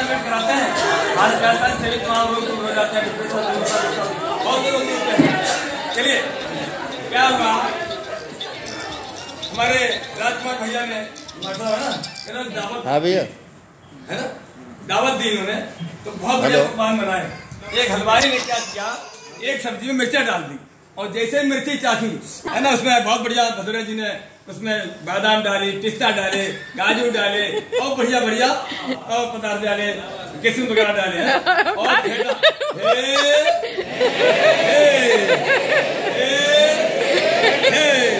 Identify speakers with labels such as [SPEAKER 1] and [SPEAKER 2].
[SPEAKER 1] आज राजस्थान से भी तमाम लोग हो जाते हैं बहुत से लोग दूर चलिए क्या हुआ? हमारे राजकुमार भैया ने मतलब है ना कहना दावत
[SPEAKER 2] हाँ भैया।
[SPEAKER 1] है ना दावत दी इन्होंने। तो बहुत बढ़िया। पकवान बनाए। एक हलवाई ने क्या किया? एक सब्ज़ी में मिर्चा डाल दी। और जैसे मिर्ची चाखी है ना उसमें बहुत बढ़िया भदुरा जी ने उसमें बादाम डाले पिस्ता डाले काजू डाले और बढ़िया बढ़िया और पदार्थ डाले किस्म वगैरह डाले और हे, हे, हे, हे,